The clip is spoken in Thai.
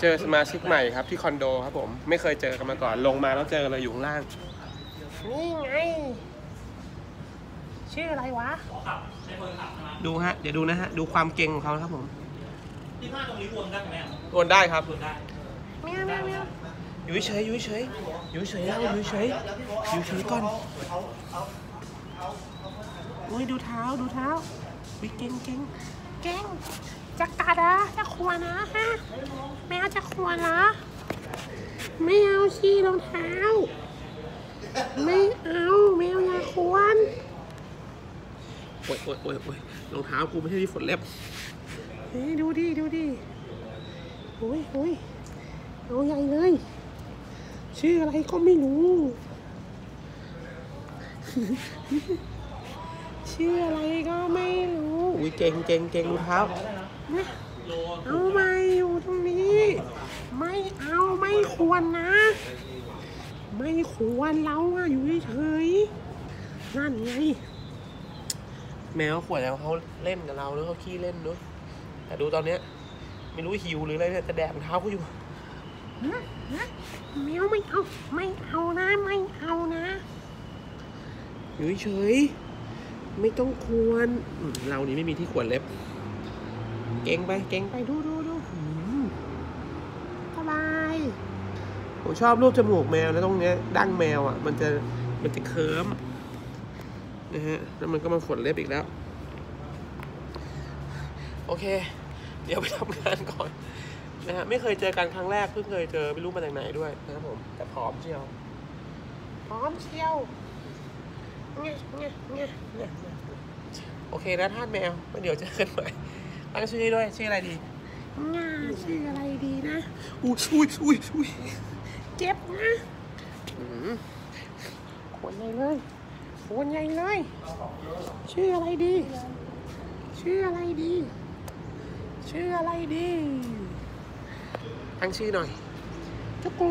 เจอสมาชิกใหม่ครับที่คอนโดครับผม ไม่เคยเจอกันมาก่อนลงมาแล้วเจอเลยอยู่ข้างล่าง นี่ไง ชื่ออะไรวะ ดูฮะ เดี๋ยวดูนะฮะ ดูความเก่งของเขานะครับผมที่ผ้าตรงนี้วนได้ไหมอะโอนได้ครับวนได้เมียวเมียวเมียวอยู่เฉยอยู่เฉยอยู่เฉยแล้วอยู่เฉยอยู่เฉยก่อนอุ้ยดูเท้าดูเท้าวิเก่งเก่งเก่งจะกัดอะจะขวนนะฮะ แมวจะขวนเหรอ ไม่เอาชีรองเท้า ไม่เอาแมวอย่าขวนโอ้ยโอ้ยโอ้ยโอ้ยรองเท้ากูไม่ใช่ที่ฝนเล็บเฮ้ยดูดิดูดิโอ้ยโอ้ยเอาใหญ่เลย ชื่ออะไรก็ไม่รู้ ชื่ออะไรก็ไม่รู้ อุ้ยเก่งเก่งเก่งรองเท้า นะ เอาไม่อยู่ตรงนี้ ไม่เอาไม่ควรนะ ไม่ควรเราอะอยู่เฉยๆนั่นไง แมวขวดแล้วเขาเล่นกับเราหรือเขาขี้เล่นเนอะแต่ดูตอนเนี้ย ไม่รู้หิวหรืออะไรเนี่ยจะแดกรองเท้าเขาอยู่แมวไม่เอาไม่เอานะ ไม่เอานะอยู่เฉยๆไม่ต้องควรอืมเรานี่ไม่มีที่ขวนเล็บ เก่งไปเก่งไปดูดูดูอืมสบาย ผมชอบรูปจมูกแมวนะตรงเนี้ยดั้งแมวอะ มันจะมันจะเคิร์มนะฮะแล้วมันก็มาฝนเล็บอีกแล้ว โอเค เดี๋ยวไปทำงานก่อนนะฮะไม่เคยเจอกันครั้งแรกเพิ่งเคยเจอไม่รู้มาจากไหนด้วยนะครับผม แต่พร้อมเชียวพร้อมเชียวเงี้ยเงี้ยเงี้ยเงี้ยเงี้ยโอเคนะท่านแมวแล้วเดี๋ยวเจอกันใหม่ตั้งชื่อให้ด้วยชื่ออะไรดีง่าชื่ออะไรดีนะอุ้ยอุ้ยอุ้ยอุ้ย เจ็บนะขวนใหญ่เลยขวนใหญ่เลย ชื่ออะไรดี ชื่ออะไรดี ชื่ออะไรดี ตั้งชื่อหน่อยจุกู